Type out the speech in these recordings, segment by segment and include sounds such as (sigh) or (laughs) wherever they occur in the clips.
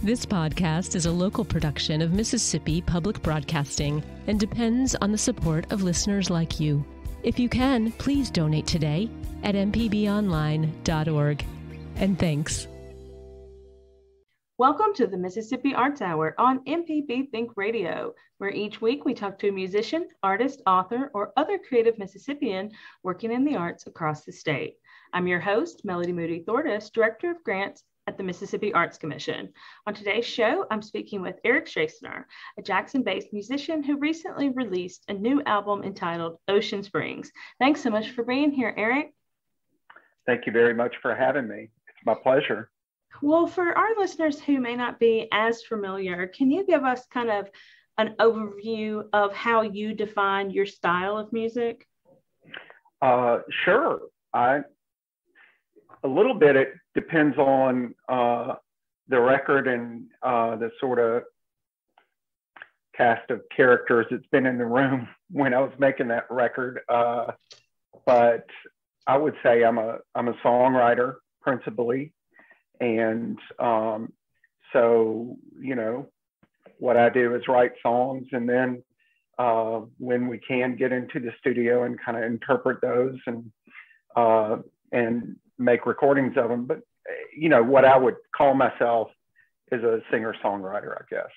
This podcast is a local production of Mississippi Public Broadcasting and depends on the support of listeners like you. If you can, please donate today at mpbonline.org. And thanks. Welcome to the Mississippi Arts Hour on MPB Think Radio, where each week we talk to a musician, artist, author, or other creative Mississippian working in the arts across the state. I'm your host, Melody Moody Thortis, Director of Grants at the Mississippi Arts Commission. On today's show, I'm speaking with Eric Stracener, a Jackson based musician who recently released a new album entitled Ocean Springs. Thanks so much for being here, Eric. Thank you very much for having me. It's my pleasure. Well, for our listeners who may not be as familiar, can you give us kind of an overview of how you define your style of music? Uh, sure. I a little bit. It depends on uh, the record and uh, the sort of cast of characters that's been in the room (laughs) when I was making that record. Uh, but I would say I'm a I'm a songwriter principally, and um, so you know what I do is write songs, and then uh, when we can get into the studio and kind of interpret those and uh, and make recordings of them. But you know what I would call myself is a singer songwriter, I guess.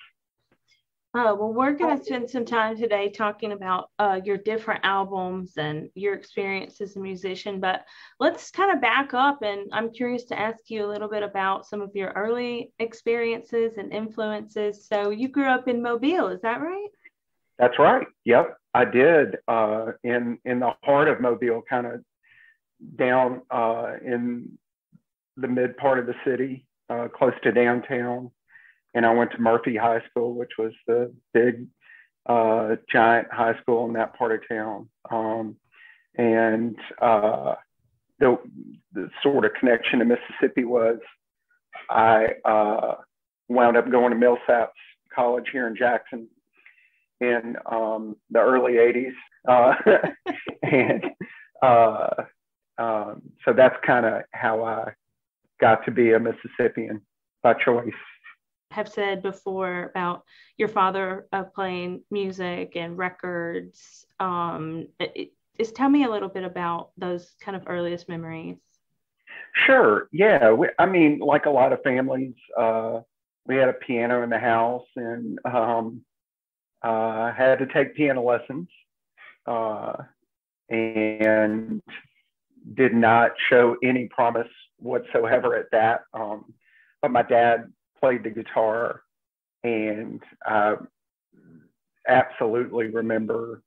Oh, well, we're going to spend some time today talking about uh, your different albums and your experience as a musician. But let's kind of back up, and I'm curious to ask you a little bit about some of your early experiences and influences. So, you grew up in Mobile, is that right? That's right. Yep, I did. Uh, in in the heart of Mobile, kind of down uh, in the mid part of the city, uh, close to downtown and I went to Murphy High School, which was the big, uh, giant high school in that part of town. Um, and uh, the, the sort of connection to Mississippi was I uh, wound up going to Millsaps College here in Jackson in um, the early 80s. Uh, (laughs) and um, so that's kind of how I got to be a Mississippian by choice have said before about your father uh, playing music and records. Um, it, just tell me a little bit about those kind of earliest memories. Sure. Yeah. We, I mean, like a lot of families, uh, we had a piano in the house and um, uh, had to take piano lessons uh, and did not show any promise whatsoever at that. Um, but my dad played the guitar, and I absolutely remember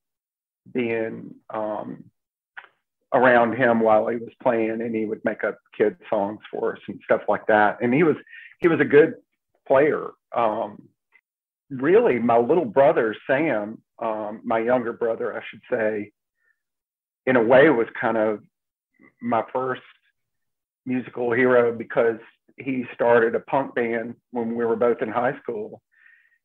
being um, around him while he was playing, and he would make up kid songs for us and stuff like that. And he was he was a good player. Um, really, my little brother Sam, um, my younger brother, I should say, in a way was kind of my first musical hero because he started a punk band when we were both in high school.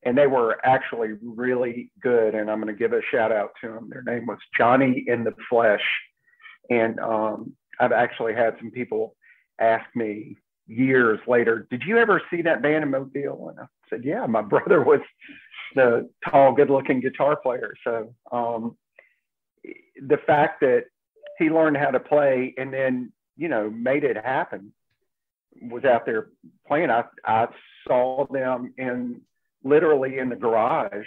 And they were actually really good and i'm going to give a shout out to them their name was johnny in the flesh. And um, i've actually had some people ask me years later did you ever see that band in mobile? And i said yeah my (laughs) brother was the tall good looking guitar player. So um, the fact that he learned how to play and then you know made it happen was out there playing, I, I saw them in literally in the garage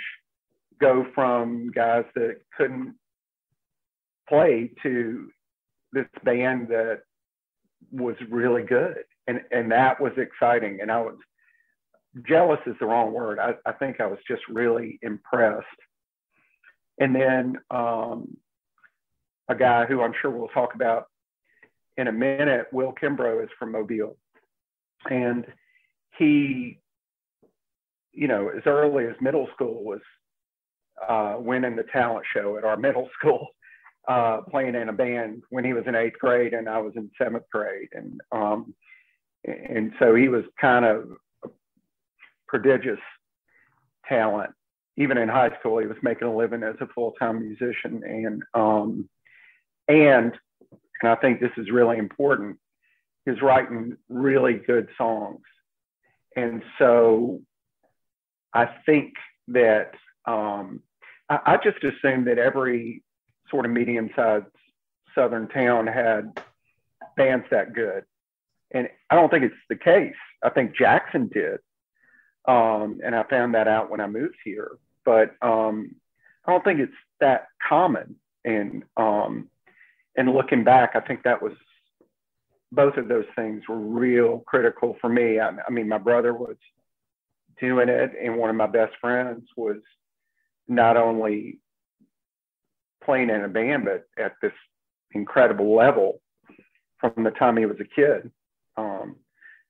go from guys that couldn't play to this band that was really good. And, and that was exciting. And I was jealous is the wrong word. I, I think I was just really impressed. And then um, a guy who I'm sure we'll talk about in a minute, Will Kimbrough, is from Mobile. And he you know as early as middle school was uh, winning the talent show at our middle school uh, playing in a band when he was in eighth grade and i was in seventh grade. And um, and so he was kind of a prodigious talent. Even in high school he was making a living as a full-time musician. And um, and and i think this is really important is writing really good songs. and so I think that um, I, I just assumed that every sort of medium sized southern town had bands that good. And I don't think it's the case. I think Jackson did. Um, and I found that out when I moved here. But um, I don't think it's that common. And and looking back, I think that was both of those things were real critical for me. I, I mean, my brother was doing it, and one of my best friends was not only playing in a band, but at this incredible level from the time he was a kid. Um,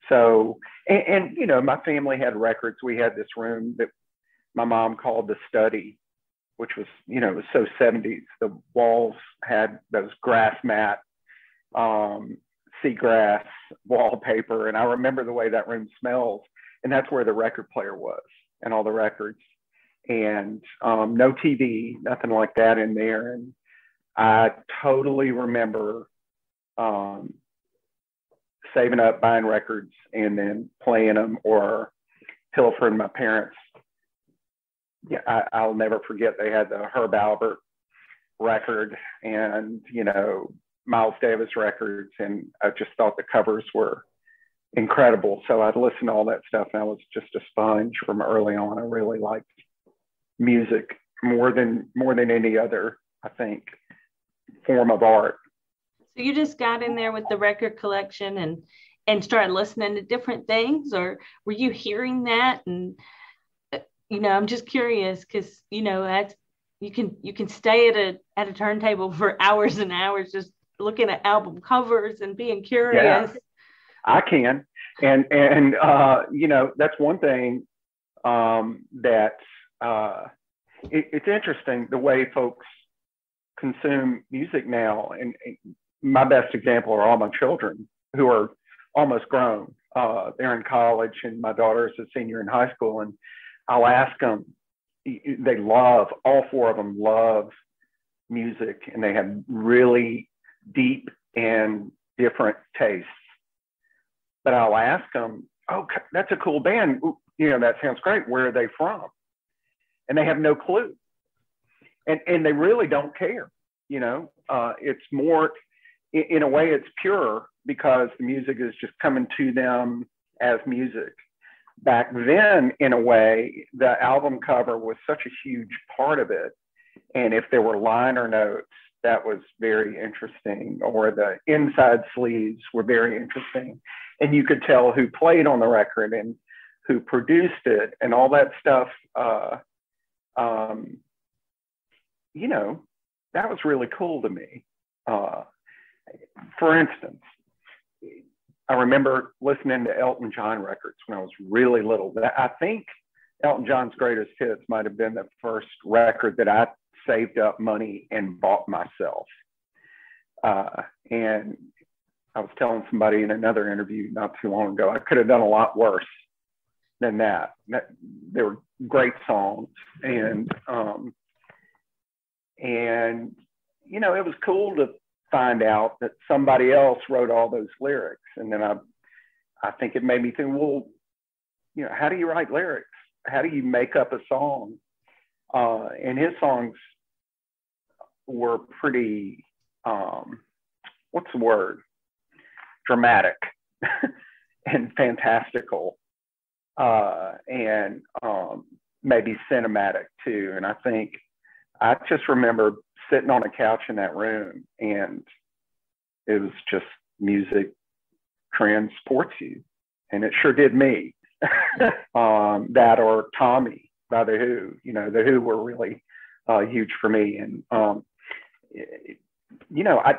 so, and, and, you know, my family had records. We had this room that my mom called the study, which was, you know, it was so 70s. The walls had those grass mat, um, seagrass wallpaper. And I remember the way that room smells. And that's where the record player was and all the records. And um, no TV, nothing like that in there. And I totally remember um, saving up, buying records, and then playing them or pilfering my parents. Yeah, I, will never forget they had the Herb Alpert record and you know Miles Davis records, and I just thought the covers were incredible. So I'd listen to all that stuff, and I was just a sponge from early on. I really liked music more than more than any other, I think, form of art. So you just got in there with the record collection and and started listening to different things, or were you hearing that? And you know, I'm just curious because you know that's you can you can stay at a at a turntable for (laughs) hours and hours just looking at album covers and being curious. Yeah, I can, and and uh, you know that's one thing um, that uh, it, it's interesting the way folks consume music now. And, my best example are all my children who are almost grown. Uh, they're in college, and my daughter is a senior in high school. And I'll ask them, they love, all four of them love music, and they have really deep and different tastes. But I'll ask them, oh, that's a cool band. You know, that sounds great. Where are they from? And they have no clue and and they really don't care. You know, uh, it's more in, in a way it's pure because the music is just coming to them as music. Back then, in a way, the album cover was such a huge part of it. And if there were liner notes, that was very interesting, or the inside sleeves were very interesting. And you could tell who played on the record and who produced it and all that stuff. Uh, um, you know, that was really cool to me. Uh, for instance, I remember listening to Elton John records when I was really little. I think Elton John's greatest hits might have been the first record that I saved up money and bought myself. Uh, and I was telling somebody in another interview not too long ago, I could have done a lot worse than that. that they were great songs. And um, and, you know, it was cool to find out that somebody else wrote all those lyrics. And then I, I think it made me think, well, you know, how do you write lyrics? How do you make up a song? Uh, and his songs were pretty, um, what's the word? Dramatic (laughs) and fantastical, uh, and um, maybe cinematic too. And I think I just remember sitting on a couch in that room and it was just music transports you. And it sure did me. (laughs) um, that or Tommy by The Who. You know, The Who were really uh, huge for me. And, um, you know, I,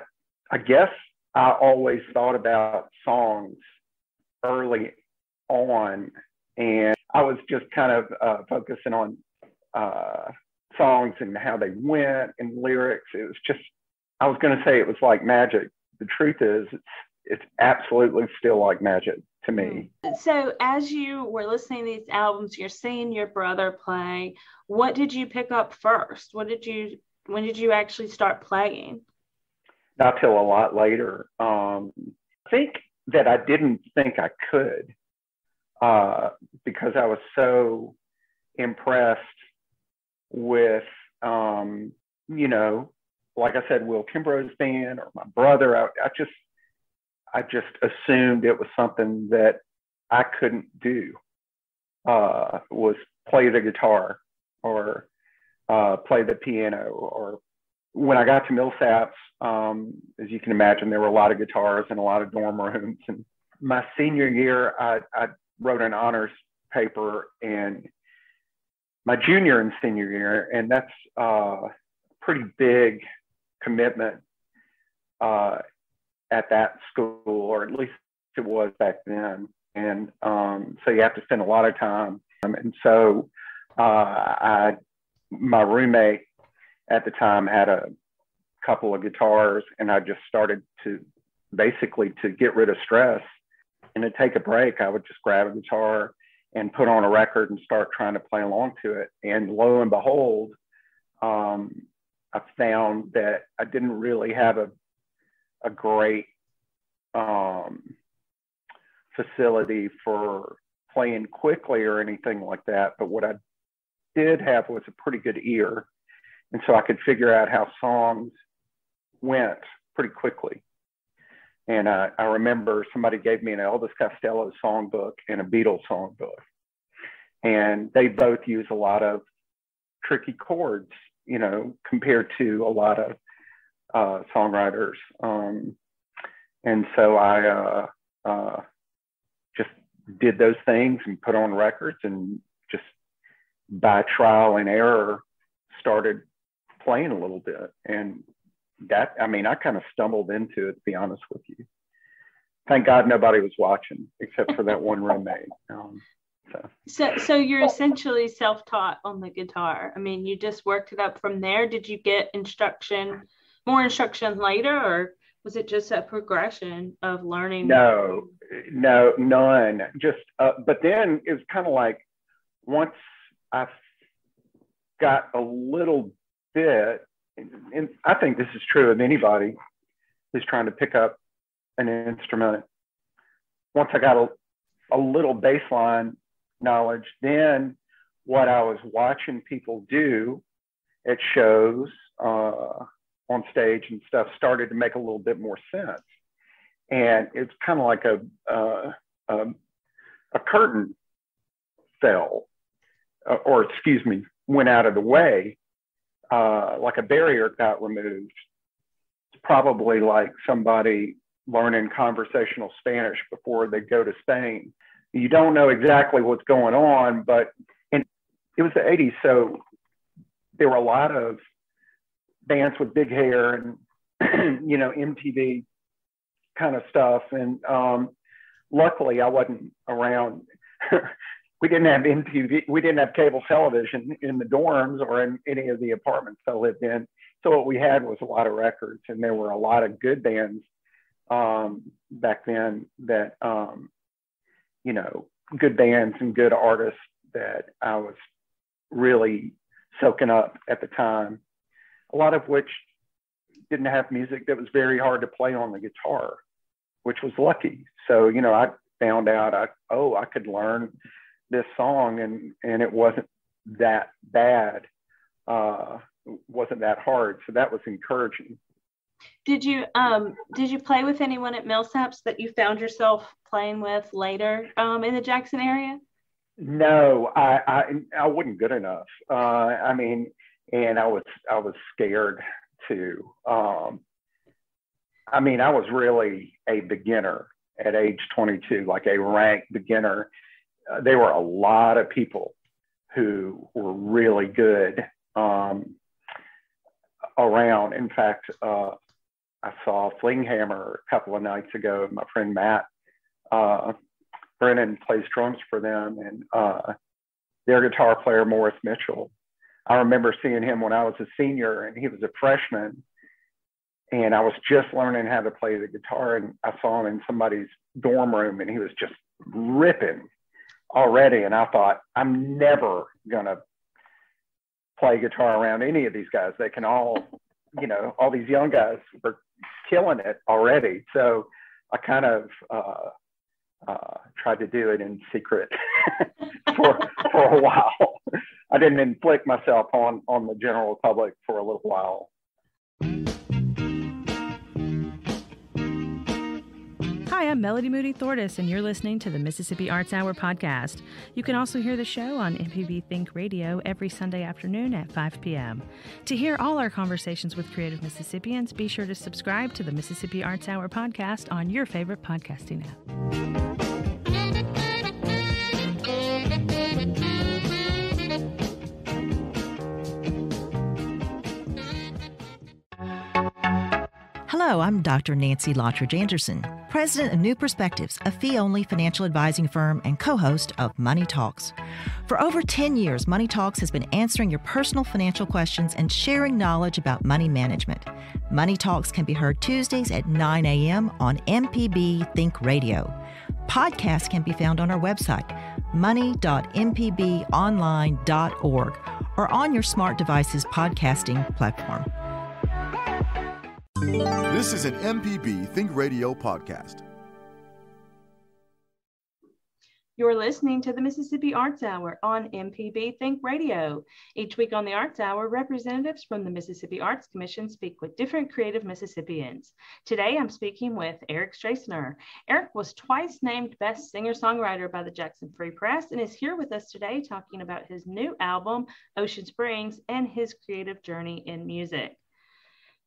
I guess I always thought about songs early on. And I was just kind of uh, focusing on uh, songs and how they went and lyrics. It was just, I was going to say it was like magic. The truth is, it's, it's absolutely still like magic to me. Mm. So, as you were listening to these albums, you're seeing your brother play. What did you pick up first? What did you, when did you actually start playing? Not till a lot later. Um, I think that I didn't think I could uh, because I was so impressed with, um, you know, like I said, Will Kimbrough's band or my brother. I, I just, I just assumed it was something that I couldn't do. Uh, was play the guitar or uh, play the piano or when I got to Millsaps, um, as you can imagine, there were a lot of guitars and a lot of dorm rooms. And my senior year, I, I wrote an honors paper, and my junior and senior year, and that's a uh, pretty big commitment uh, at that school, or at least it was back then. And um, so you have to spend a lot of time. Um, And so uh, I, my roommate at the time had a couple of guitars and I just started to basically to get rid of stress and to take a break, I would just grab a guitar and put on a record and start trying to play along to it. And lo and behold, um, I found that I didn't really have a, a great um, facility for playing quickly or anything like that. But what I did have was a pretty good ear and so I could figure out how songs went pretty quickly. And uh, I remember somebody gave me an Elvis Costello songbook and a Beatles songbook. And they both use a lot of tricky chords, you know, compared to a lot of uh, songwriters. Um, and so I uh, uh just did those things and put on records and just by trial and error started playing a little bit. And that, I mean, I kind of stumbled into it, to be honest with you. Thank God nobody was watching except for that one roommate. (laughs) Um, so. so, so you're essentially self-taught on the guitar. I mean, you just worked it up from there. Did you get instruction, more instruction later, or was it just a progression of learning? No, no, none. Just, uh, but then it was kind of like once I got a little bit, and I think this is true of anybody who's trying to pick up an instrument. Once I got a, a little baseline knowledge, then what I was watching people do at shows uh, on stage and stuff started to make a little bit more sense. And it's kind of like a, uh, a, curtain fell, uh, or excuse me, went out of the way uh, like a barrier got removed. It's probably like somebody learning conversational Spanish before they go to Spain. You don't know exactly what's going on, but in, it was the 80s, so there were a lot of bands with big hair and (clears throat) you know MTV kind of stuff. And um, luckily, I wasn't around (laughs) we didn't have MTV, we didn't have cable television in the dorms or in any of the apartments I lived in. So what we had was a lot of records, and there were a lot of good bands um, back then that, um, you know, good bands and good artists that I was really soaking up at the time. A lot of which didn't have music that was very hard to play on the guitar, which was lucky. So you know, I found out I oh I could learn this song and and it wasn't that bad uh wasn't that hard. So that was encouraging. Did you um did you play with anyone at millsaps that you found yourself playing with later um in the jackson area? No i i, I wasn't good enough. Uh i mean and i was i was scared to um i mean i was really a beginner at age 22 like a rank beginner uh, there were a lot of people who were really good um, around. In fact, uh, I saw Flinghammer a couple of nights ago. My friend Matt uh, Brennan plays drums for them, and uh, their guitar player Morris Mitchell. I remember seeing him when I was a senior, and he was a freshman. And I was just learning how to play the guitar, and I saw him in somebody's dorm room, and he was just ripping already. And I thought, I'm never going to play guitar around any of these guys. They can all, you know, all these young guys were killing it already. So I kind of uh, uh, tried to do it in secret (laughs) for for a while. I didn't inflict myself on on the general public for a little while. Hi, I'm Melody Moody Thortis, and you're listening to the Mississippi Arts Hour podcast. You can also hear the show on MPB Think Radio every Sunday afternoon at 5 p.m. To hear all our conversations with creative Mississippians, be sure to subscribe to the Mississippi Arts Hour podcast on your favorite podcasting app. Hello, I'm Dr. Nancy Lottridge Anderson, president of New Perspectives, a fee only financial advising firm and co host of Money Talks. For over 10 years, Money Talks has been answering your personal financial questions and sharing knowledge about money management. Money Talks can be heard Tuesdays at 9 a.m. on MPB Think Radio. Podcasts can be found on our website, money.mpbonline.org, or on your smart device's podcasting platform. This is an MPB Think Radio podcast. You're listening to the Mississippi Arts Hour on MPB Think Radio. Each week on the Arts Hour, representatives from the Mississippi Arts Commission speak with different creative Mississippians. Today, I'm speaking with Eric Stracener. Eric was twice named Best Singer Songwriter by the Jackson Free Press and is here with us today talking about his new album, Ocean Springs, and his creative journey in music.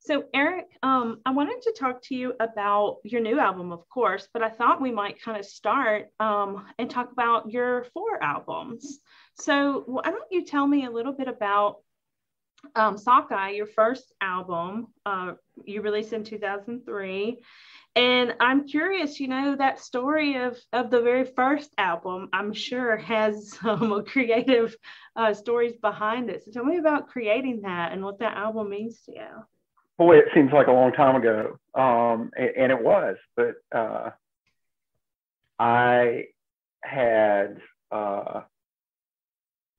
So, Eric, um, I wanted to talk to you about your new album, of course, but I thought we might kind of start um, and talk about your four albums. So, why don't you tell me a little bit about um, Sockeye, your first album uh, you released in 2003? And I'm curious, you know, that story of, of the very first album, I'm sure has (laughs) some creative uh, stories behind it. So, tell me about creating that and what that album means to you boy, it seems like a long time ago, um, and, and, it was. But uh, I had uh,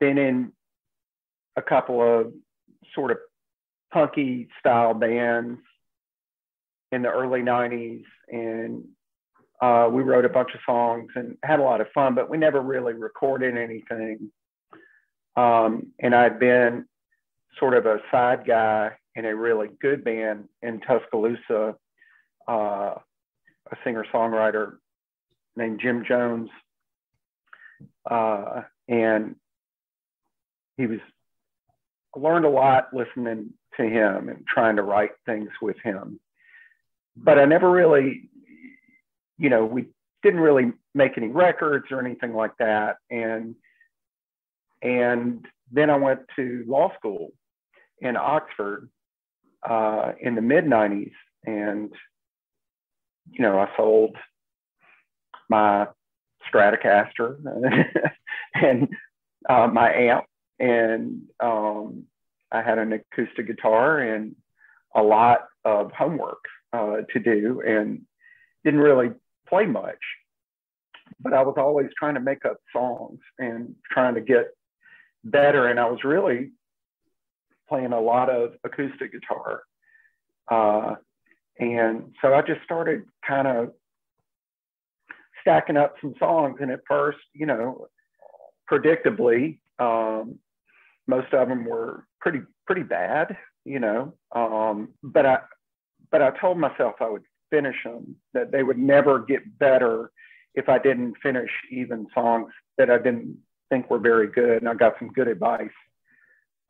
been in a couple of sort of punky style bands in the early 90s and uh, we wrote a bunch of songs and had a lot of fun but we never really recorded anything um, and i'd been sort of a side guy in a really good band in Tuscaloosa, uh, a singer songwriter named Jim Jones. Uh, and he was, I learned a lot listening to him and trying to write things with him. But I never really, you know, we didn't really make any records or anything like that. And and then I went to law school in Oxford uh, in the mid 90s. And, you know, I sold my Stratocaster (laughs) and uh, my amp, and um, I had an acoustic guitar and a lot of homework uh, to do and didn't really play much. But I was always trying to make up songs and trying to get better. And I was really playing a lot of acoustic guitar. Uh, and so I just started kind of stacking up some songs. And at first, you know, predictably, um, most of them were pretty pretty bad, you know. Um, but I but I told myself I would finish them. That they would never get better if I didn't finish even songs that I didn't think were very good. And I got some good advice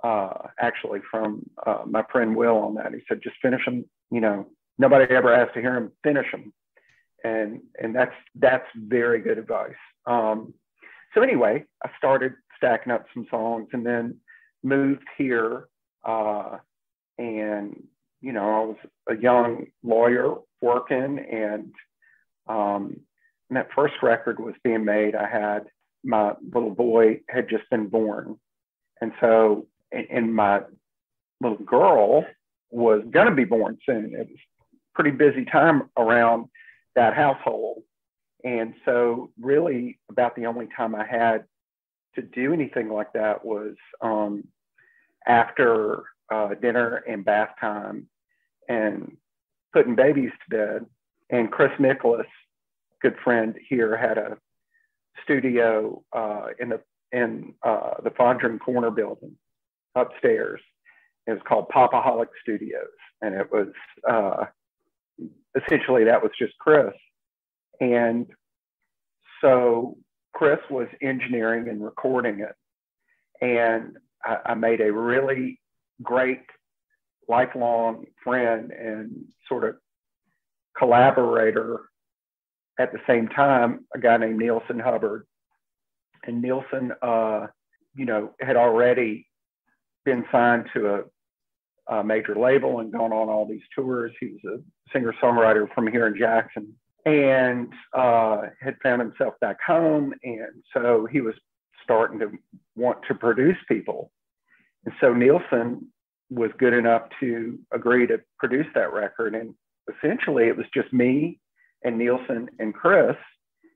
uh, actually from uh, my friend Will on that. He said, just finish them. You know, nobody ever asked to hear him finish them, and and that's that's very good advice. Um, so anyway, I started stacking up some songs, and then moved here. Uh, and you know, I was a young lawyer working, and um, when that first record was being made, I had my little boy had just been born, and so and my little girl was going to be born soon. It was pretty busy time around that household. And so, really, about the only time I had to do anything like that was um, after uh, dinner and bath time and putting babies to bed. And Chris Nicholas good friend here had a studio uh, in the in uh, the Fondren Corner building upstairs. It was called Popaholic Studios, and it was uh, essentially that was just Chris. And so Chris was engineering and recording it, and I, I made a really great lifelong friend and sort of collaborator at the same time, a guy named Nielsen Hubbard. And Nielsen, uh, you know, had already been signed to a, a, major label and gone on all these tours. He was a singer songwriter from here in Jackson and uh, had found himself back home. And so he was starting to want to produce people. And so Nielsen was good enough to agree to produce that record. And essentially, it was just me and Nielsen and Chris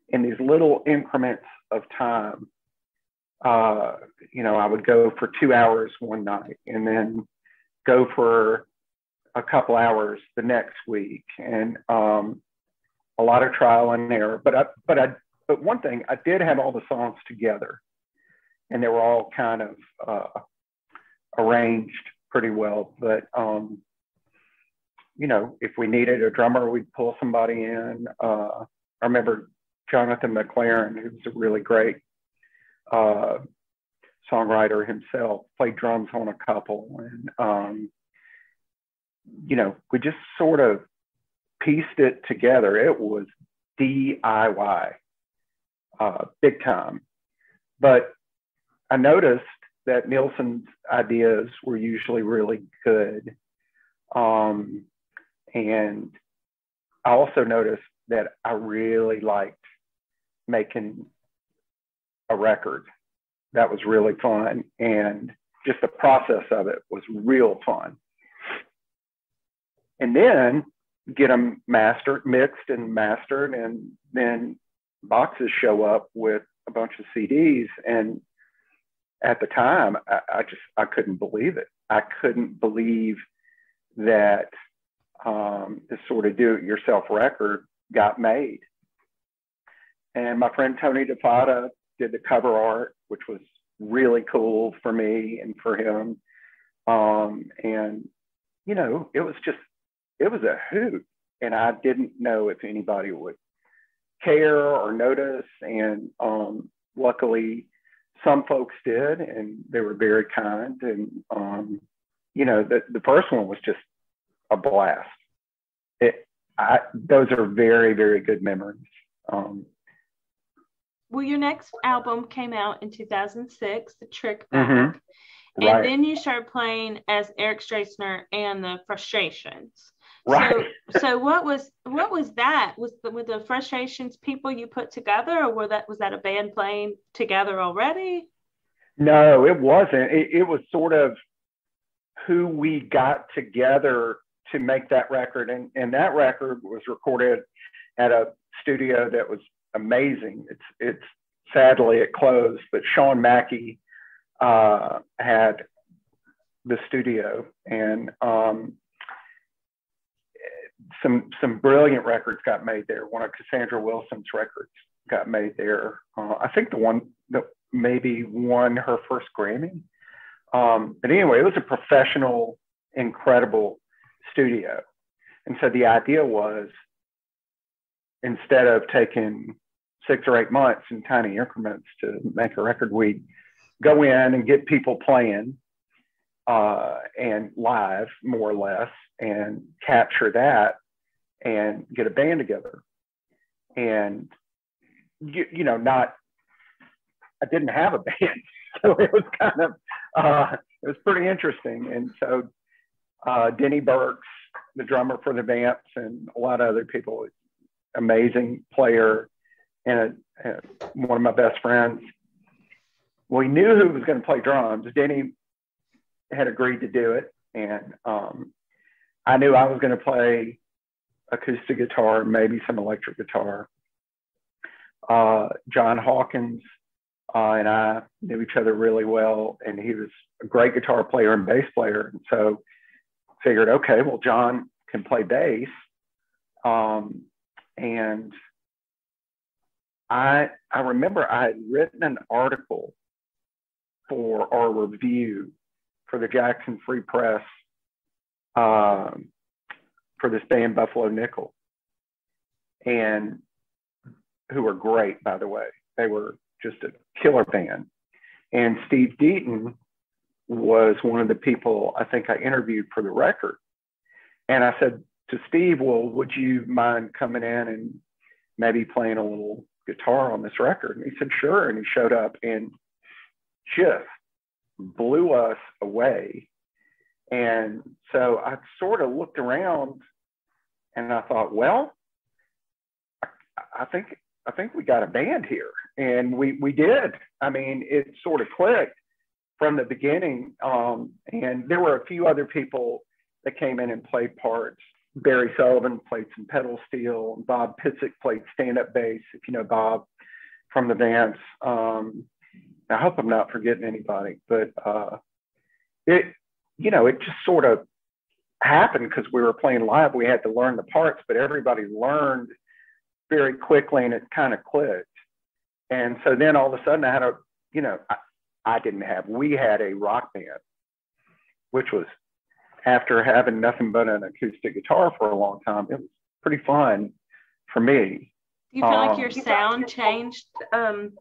in these little increments of time. Uh, you know, I would go for two hours one night and then go for a couple hours the next week, and um, a lot of trial and error. But I, but I, but one thing, I did have all the songs together, and they were all kind of uh, arranged pretty well. But um, you know, if we needed a drummer, we'd pull somebody in. Uh, I remember Jonathan McLaren, who was a really great uh, songwriter himself, played drums on a couple, and um, you know, we just sort of pieced it together. It was DIY, uh, big time. But I noticed that Nielsen's ideas were usually really good. Um, and I also noticed that I really liked making a record. That was really fun. And just the process of it was real fun. And then get them mastered, mixed and mastered, and then boxes show up with a bunch of CDs. And at the time, I, I just I couldn't believe it. I couldn't believe that um, this sort of do-it-yourself record got made. And my friend Tony DeFada did the cover art, which was really cool for me and for him. Um, and you know, it was just it was a hoot, and I didn't know if anybody would care or notice. And um, luckily, some folks did, and they were very kind. And um, you know, the the first one was just a blast. It, I, those are very, very good memories. Um, well, your next album came out in 2006, The Trick Bag. Mm-hmm. And right. then you started playing as Eric Stracener and the Frustrations. Right. So, (laughs) so what was what was that? Was the, with the Frustrations people you put together, or were that was that a band playing together already? No, it wasn't. It, it was sort of who we got together to make that record. And, and that record was recorded at a studio that was amazing. It's, it's sadly it closed, but Sean Mackey uh, had the studio and um, some some brilliant records got made there. One of Cassandra Wilson's records got made there. Uh, I think the one that maybe won her first Grammy. Um, but anyway, it was a professional, incredible studio. And so the idea was instead of taking six or eight months in tiny increments to make a record, we'd go in and get people playing uh, and live, more or less, and capture that and get a band together. And, you, you know, not, I didn't have a (laughs) band. So it was kind of, uh, it was pretty interesting. And so uh, Denny Burks, the drummer for the Vamps, and a lot of other people. Amazing player and a, one of my best friends. We knew who was going to play drums. Denny had agreed to do it, and um, I knew I was going to play acoustic guitar, maybe some electric guitar. Uh, John Hawkins uh, and I knew each other really well, and he was a great guitar player and bass player. And so figured, okay, well, John can play bass. Um, and I I remember I had written an article for our review for the Jackson Free Press um, for this band Buffalo Nickel, and who were great by the way. They were just a killer band. And Steve Deaton was one of the people I think I interviewed for the record. And I said to Steve, Well, would you mind coming in and maybe playing a little guitar on this record? And he said, Sure. And he showed up and just blew us away. And so I sort of looked around and I thought, well, I think I think we got a band here, and we we did. I mean, it sort of clicked from the beginning. Um, and there were a few other people that came in and played parts. Barry Sullivan played some pedal steel. Bob Pitzik played stand-up bass. If you know Bob from the Vance. Um, I hope I'm not forgetting anybody, but uh, it, you know, it just sort of happened because we were playing live. We had to learn the parts, but everybody learned very quickly and it kind of clicked. And so then all of a sudden I had a, you know, I, I didn't have, we had a rock band, which was after having nothing but an acoustic guitar for a long time, it was pretty fun for me. Do you feel um, like your sound changed um,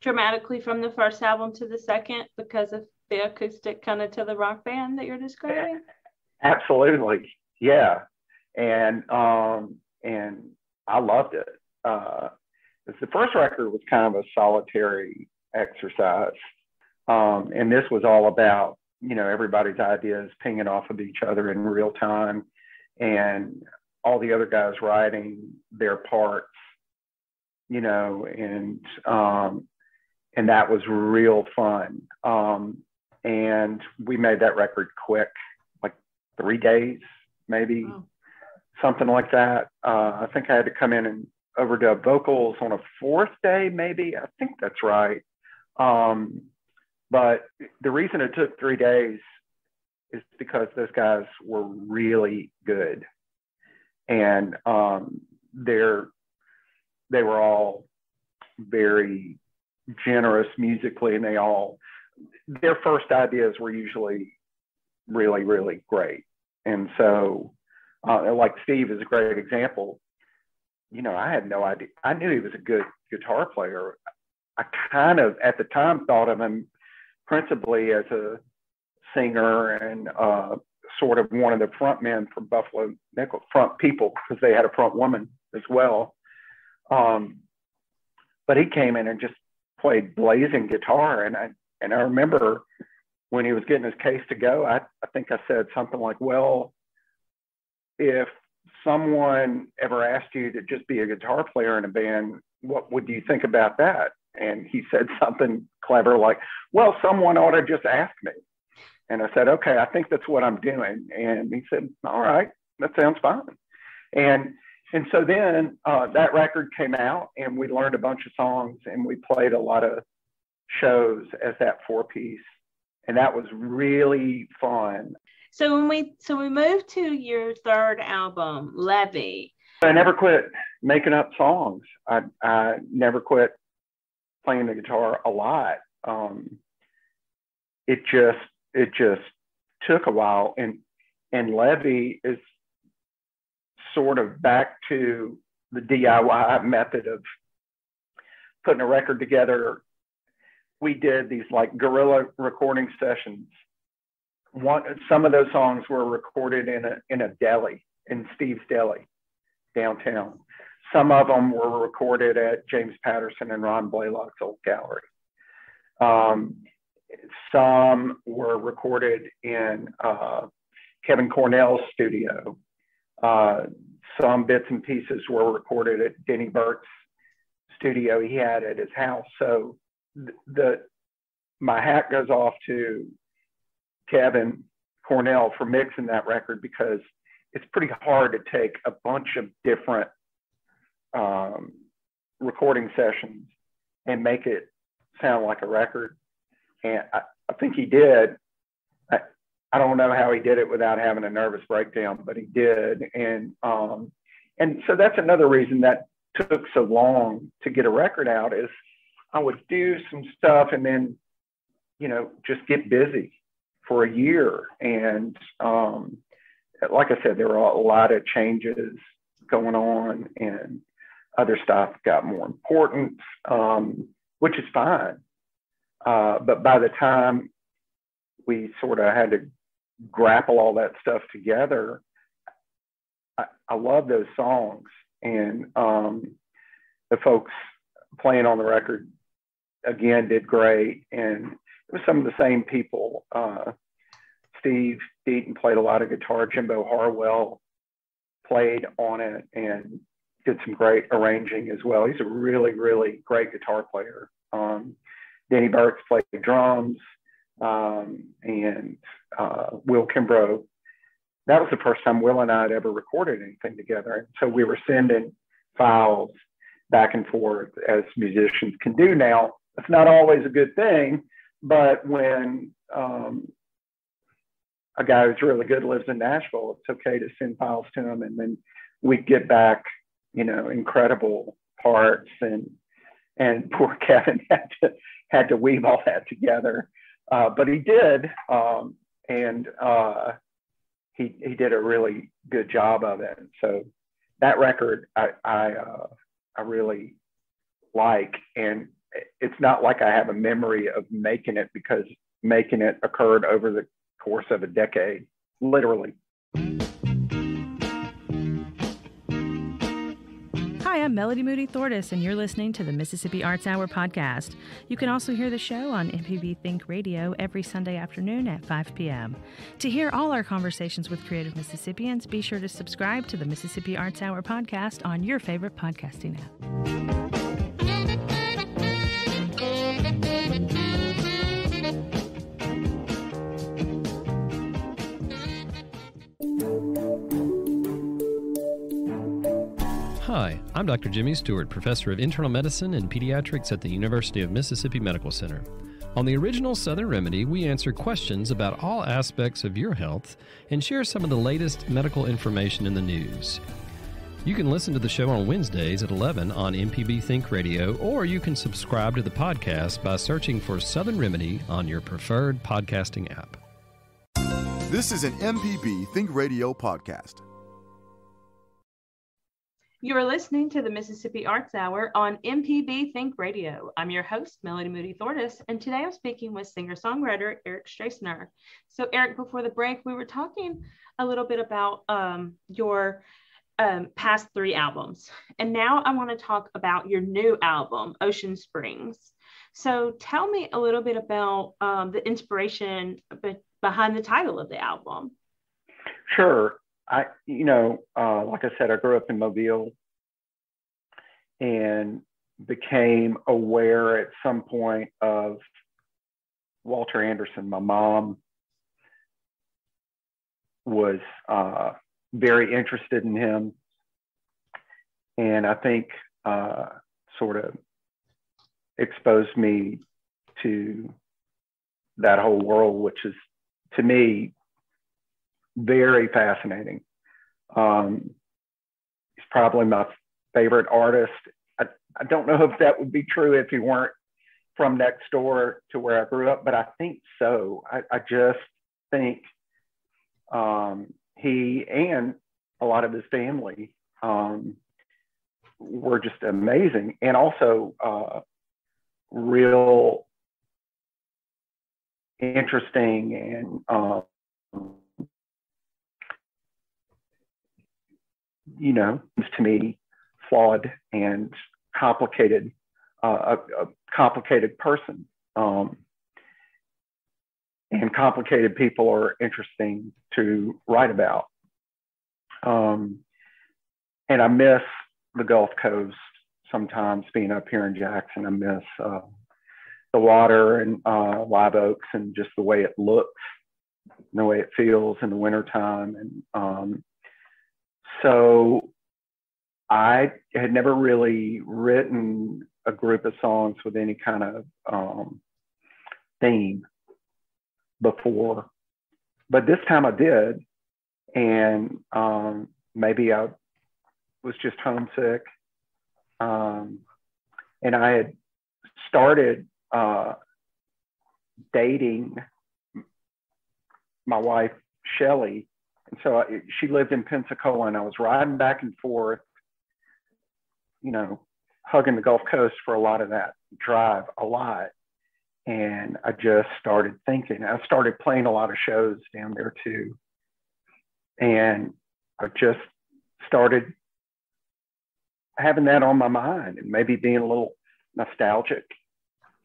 dramatically from the first album to the second because of the acoustic kind of to the rock band that you're describing? Absolutely, yeah, and um, and I loved it. Uh, the first record was kind of a solitary exercise, um, and this was all about you know everybody's ideas pinging off of each other in real time, and all the other guys writing their parts, you know, and um, and that was real fun. Um, and we made that record quick, like three days, maybe. Wow something like that. Uh, I think I had to come in and overdub vocals on a fourth day, maybe. I think that's right. Um, but the reason it took three days is because those guys were really good, and um, they're they were all very generous musically, and they all their first ideas were usually really really great, and so uh, like Steve is a great example. You know, I had no idea. I knew he was a good guitar player. I kind of, at the time, thought of him principally as a singer and uh, sort of one of the front men for Buffalo Nickel, front people, because they had a front woman as well. Um, but he came in and just played blazing guitar. And I, and I remember when he was getting his case to go, I, I think I said something like, well, if someone ever asked you to just be a guitar player in a band, what would you think about that? And he said something clever like, well, someone ought to just ask me. And I said, okay, I think that's what I'm doing. And he said, all right, that sounds fine. And and so then uh, that record came out, and we learned a bunch of songs, and we played a lot of shows as that four piece, and that was really fun. So when we so we moved to your third album, Levee. I never quit making up songs. I I never quit playing the guitar a lot. Um, it just it just took a while, and and Levee is sort of back to the DIY method of putting a record together. We did these like guerrilla recording sessions one some of those songs were recorded in a in a deli in Steve's Deli downtown. Some of them were recorded at James Patterson and Ron Blaylock's old gallery. Um, some were recorded in uh, Kevin Cornell's studio. Uh, some bits and pieces were recorded at Denny Burke's studio he had at his house. So the, the my hat goes off to Kevin Cornell for mixing that record because it's pretty hard to take a bunch of different um, recording sessions and make it sound like a record. And I, I think he did. I, I don't know how he did it without having a nervous breakdown, but he did. And um, and so that's another reason that took so long to get a record out is I would do some stuff and then, you know, just get busy for a year. And um, like I said, there were a lot of changes going on and other stuff got more important, um, which is fine. Uh, but by the time we sort of had to grapple all that stuff together, I, I love those songs. And um, the folks playing on the record again did great. And it was some of the same people. Uh, Steve Deaton played a lot of guitar. Jimbo Harwell played on it and did some great arranging as well. He's a really, really great guitar player. Um, Denny Burks played drums, um, and uh, Will Kimbrough. That was the first time Will and I had ever recorded anything together. And so we were sending files back and forth as musicians can do now. It's not always a good thing, but when um, a guy who's really good lives in Nashville, it's okay to send files to him, and then we get back, you know, incredible parts and and (laughs) poor Kevin (laughs) had to had to weave all that together, uh, but he did, um, and uh, he he did a really good job of it. So that record I I, uh, I really like, and it's not like I have a memory of making it because making it occurred over the course of a decade, literally. Hi, I'm Melody Moody Thortis, and you're listening to the Mississippi Arts Hour podcast. You can also hear the show on MPB Think Radio every Sunday afternoon at 5 p.m. To hear all our conversations with creative Mississippians, be sure to subscribe to the Mississippi Arts Hour podcast on your favorite podcasting app. Hi, I'm Dr. Jimmy Stewart, professor of internal medicine and pediatrics at the University of Mississippi Medical Center. On the original Southern Remedy, we answer questions about all aspects of your health and share some of the latest medical information in the news. You can listen to the show on Wednesdays at 11 on MPB Think Radio, or you can subscribe to the podcast by searching for Southern Remedy on your preferred podcasting app. This is an MPB Think Radio podcast. You are listening to the Mississippi Arts Hour on MPB Think Radio. I'm your host, Melody Moody Thortis, and today I'm speaking with singer songwriter Eric Stracener. So, Eric, before the break, we were talking a little bit about um, your um, past three albums, and now I want to talk about your new album, Ocean Springs. So, tell me a little bit about um, the inspiration be- behind the title of the album. Sure. I, you know, uh, like I said, I grew up in Mobile and became aware at some point of Walter Anderson. My mom was uh, very interested in him. And I think uh, sort of exposed me to that whole world, which is to me very fascinating. Um, he's probably my favorite artist. I, I don't know (laughs) if that would be true if he weren't from next door to where I grew up, but I think so. I, I just think um, he and a lot of his family um, were just amazing and also uh, real interesting and um, you know, to me, flawed and complicated, uh, a, a, complicated person. Um, and complicated people are interesting to write about. Um, and I miss the Gulf Coast sometimes being up here in Jackson. I miss uh, the water and uh, live oaks and just the way it looks, and the way it feels in the wintertime. And um, so I had never really written a group of songs with any kind of um, theme before, but this time I did, and um, maybe I was just homesick, um, and I had started uh, dating my wife Shelly, so I, she lived in Pensacola, and I was riding back and forth, you know, hugging the Gulf Coast for a lot of that drive, a lot. And I just started thinking. I started playing a lot of shows down there too, and I just started having that on my mind and maybe being a little nostalgic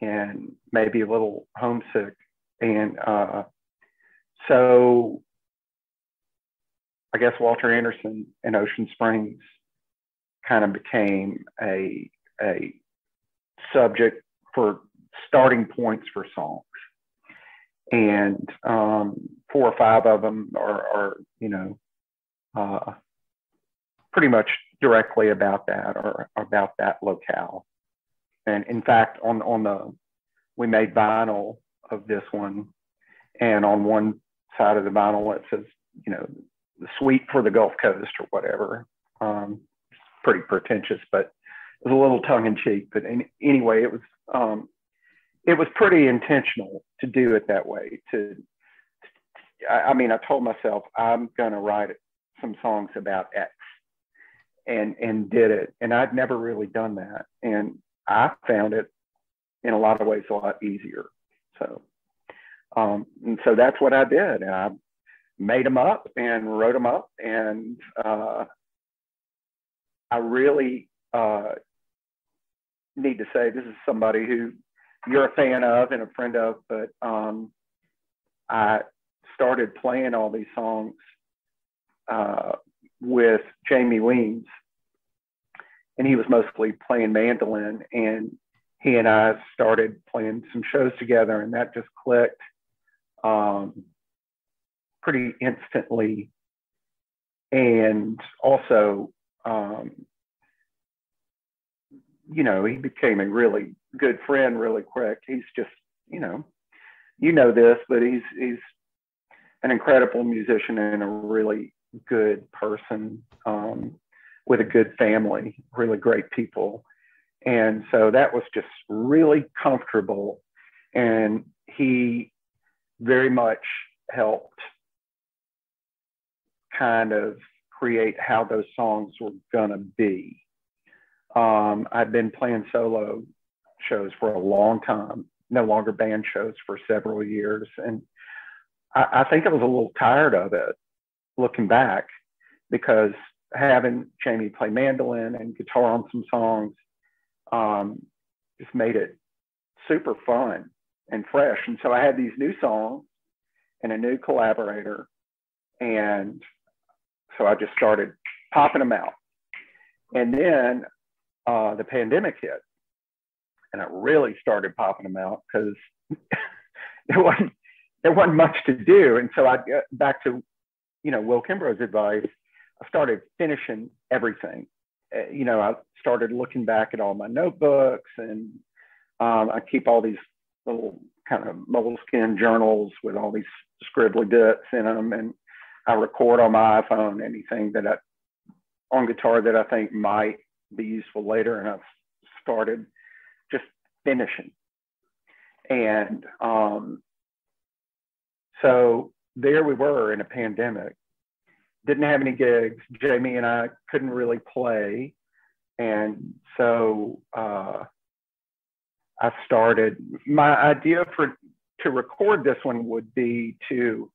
and maybe a little homesick. And uh, so I guess Walter Anderson and Ocean Springs kind of became a, a subject for starting points for songs. And um, four or five of them are, are you know, uh, pretty much directly about that or about that locale. And in fact, on on the we made vinyl of this one, and on one side of the vinyl it says, you know, suite for the Gulf Coast or whatever. Um, pretty pretentious, but it was a little tongue in cheek. But in, anyway, it was um, it was pretty intentional to do it that way. To, I, I mean, I told myself I'm going to write some songs about X, and and did it. And I'd never really done that, and I found it in a lot of ways a lot easier. So, um, and so that's what I did, and I made them up and wrote them up, and uh, I really uh, need to say this is somebody who you're a fan of and a friend of, but um, I started playing all these songs uh, with Jamie Weems, and he was mostly playing mandolin. And he and I started playing some shows together, and that just clicked. Um, pretty instantly. And also, um, you know, he became a really good friend really quick. He's just, you know, you know this, but he's he's an incredible musician and a really good person um, with a good family, really great people. And so that was just really comfortable. And he very much helped kind of create how those songs were going to be. Um, I've been playing solo shows for a long time, no longer band shows for several years. And I, I think I was a little tired of it looking back because having Jamie play mandolin and guitar on some songs um, just made it super fun and fresh. And so I had these new songs and a new collaborator. And so I just started popping them out. And then uh, the pandemic hit. And I really started popping them out because (laughs) there wasn't there wasn't much to do. And so I got back to you know, Will Kimbrough's advice, I started finishing everything. Uh, you know, I started looking back at all my notebooks and um, I keep all these little kind of moleskin journals with all these scribbly bits in them. And I record on my iPhone anything that I, on guitar that I think might be useful later. And I've started just finishing. And um, so there we were in a pandemic. Didn't have any gigs. Jamie and I couldn't really play. And so uh, I started, my idea for to record this one would be to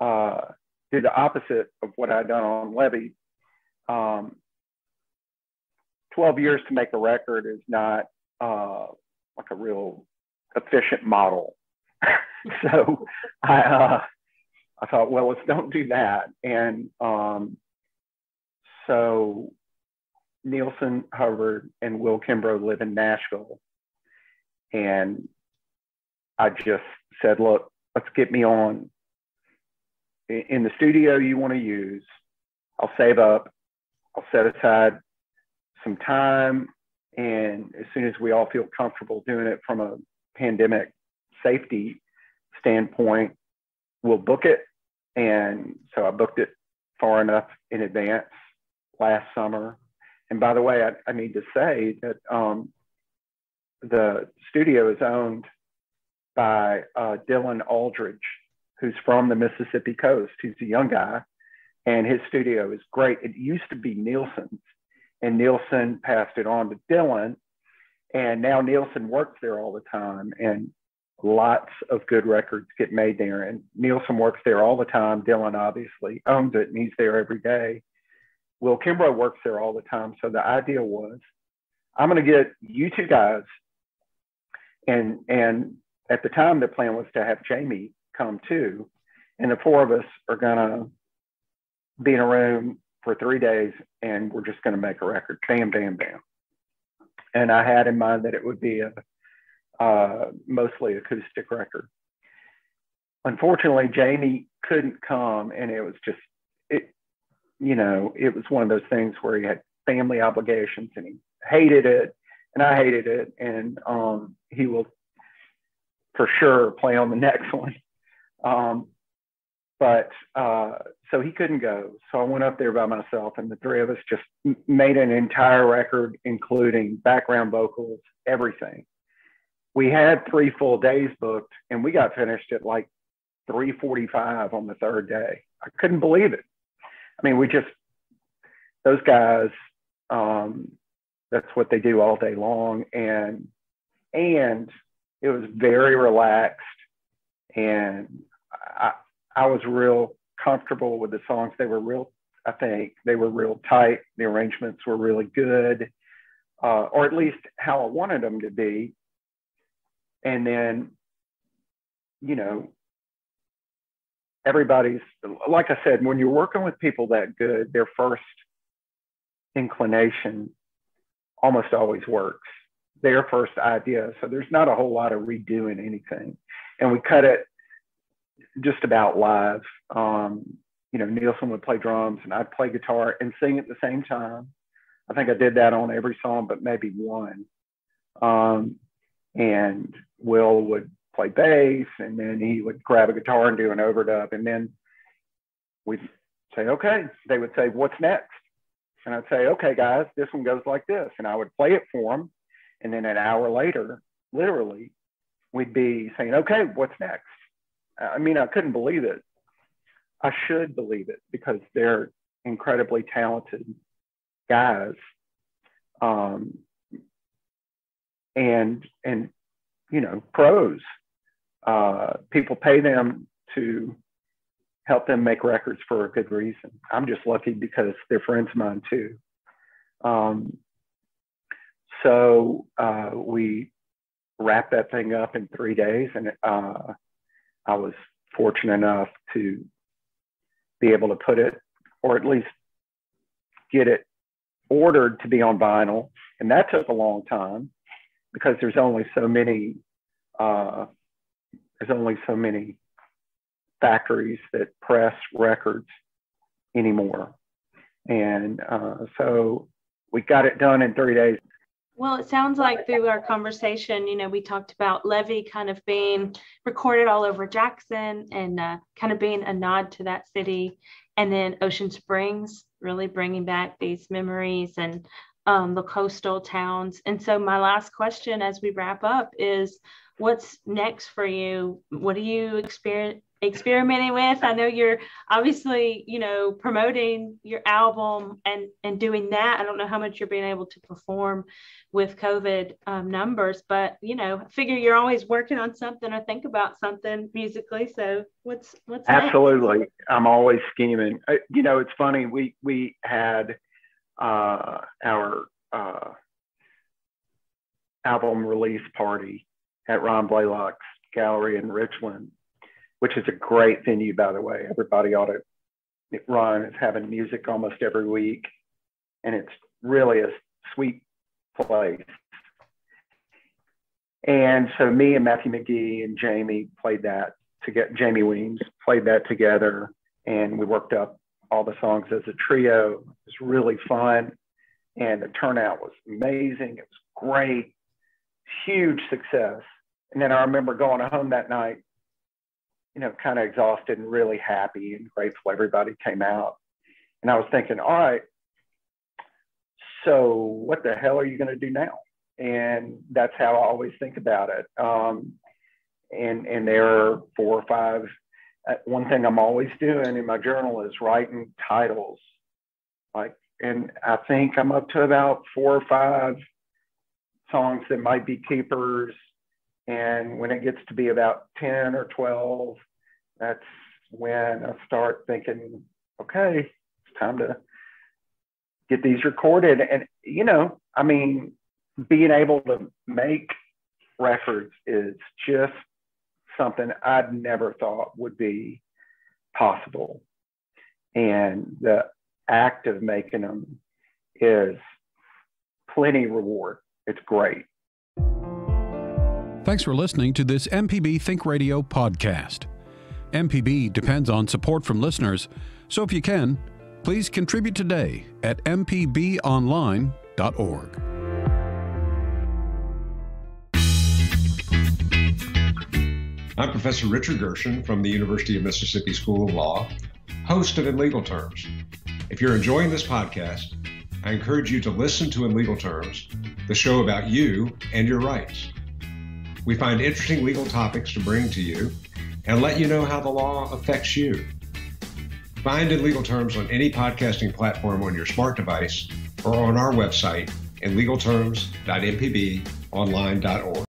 uh, do the opposite of what I'd done on Levee. Um, 12 years to make a record is not uh, like a real efficient model. (laughs) so I, uh, I thought, well, let's don't do that. And um, so Neilson Hubbard and Will Kimbrough live in Nashville. And I just said, look, let's get me on in the studio you want to use. I'll save up, I'll set aside some time. And as soon as we all feel comfortable doing it from a pandemic safety standpoint, we'll book it. And so I booked it far enough in advance last summer. And by the way, I, I need to say that um, the studio is owned by uh, Dylan Alldredge, who's from the Mississippi coast. He's a young guy, and his studio is great. It used to be Neilson's, and Neilson passed it on to Dylan, and now Neilson works there all the time, and lots of good records get made there. And Neilson works there all the time. Dylan obviously owns it, and he's there every day. Will Kimbrough works there all the time. So the idea was, I'm going to get you two guys, and and at the time the plan was to have Jamie come too, and the four of us are going to be in a room for three days, and we're just going to make a record. Bam, bam, bam. And I had in mind that it would be a uh, mostly acoustic record. Unfortunately, Jamie couldn't come, and it was just it. You know, it was one of those things where he had family obligations, and he hated it, and I hated it, and um, he will for sure play on the (laughs) next one. Um, but uh, so he couldn't go. So I went up there by myself, and the three of us just made an entire record, including background vocals, everything. We had three full days booked and we got finished at like 345 on the third day. I couldn't believe it. I mean we just those guys um, that's what they do all day long and and it was very relaxed and i i was real comfortable with the songs. They were real i think they were real tight. The arrangements were really good uh, or at least how i wanted them to be. And then you know everybody's like i said when you're working with people that good their first inclination almost always works. Their first idea. So there's not a whole lot of redoing anything. And we cut it just about live um, you know neilson would play drums and i'd play guitar and sing at the same time i think i did that on every song but maybe one um, and Will would play bass, and then he would grab a guitar and do an overdub, and then we'd say, okay. They would say, what's next? And I'd say, okay, guys, this one goes like this, and I would play it for them, and then an hour later, literally, we'd be saying, okay, what's next? I mean, I couldn't believe it. I should believe it because they're incredibly talented guys. Um, and and you know pros. Uh, people pay them to help them make records for a good reason. I'm just lucky because they're friends of mine too. Um, so uh, we wrapped that thing up in three days, and uh, I was fortunate enough to be able to put it, or at least get it ordered to be on vinyl, and that took a long time because there's only so many uh, there's only so many factories that press records anymore, and uh, so we got it done in three days. Well, it sounds like through our conversation, you know, we talked about Levee kind of being recorded all over Jackson and uh, kind of being a nod to that city. And then Ocean Springs really bringing back these memories and um, the coastal towns. And so, my last question as we wrap up is what's next for you? What are you exper- experimenting with? I know you're obviously, you know, promoting your album and, and doing that. I don't know how much you're being able to perform with COVID um, numbers, but, you know, I figure you're always working on something or think about something musically. So, what's, what's absolutely? Next? I'm always scheming. Uh, you know, it's funny. We, we had, uh, our uh, album release party at Ron Blaylock's gallery in Richland, which is a great venue, by the way. Everybody ought to. Ron is having music almost every week, and it's really a sweet place. And so me and Matthew McGee and Jamie played that to get Jamie Weems played that together, and we worked up all the songs as a trio. It was really fun. And the turnout was amazing. It was great, huge success. And then I remember going home that night, you know, kind of exhausted and really happy and grateful everybody came out. And I was thinking, all right, so what the hell are you going to do now? And that's how I always think about it. Um, and and there are four or five. Uh, one thing I'm always doing in my journal is writing titles, like, and I think I'm up to about four or five songs that might be keepers. And when it gets to be about 10 or 12, that's when I start thinking, okay, it's time to get these recorded. And, you know, I mean, being able to make records is just something I'd never thought would be possible. And the act of making them is plenty reward. It's great. Thanks for listening to this MPB Think Radio podcast. MPB depends on support from listeners, so if you can, please contribute today at mpbonline.org. I'm Professor Richard Gershon from the University of Mississippi School of Law, host of In Legal Terms. If you're enjoying this podcast, I encourage you to listen to In Legal Terms, the show about you and your rights. We find interesting legal topics to bring to you and let you know how the law affects you. Find in legal terms on any podcasting platform on your smart device or on our website in legalterms.mpbonline.org.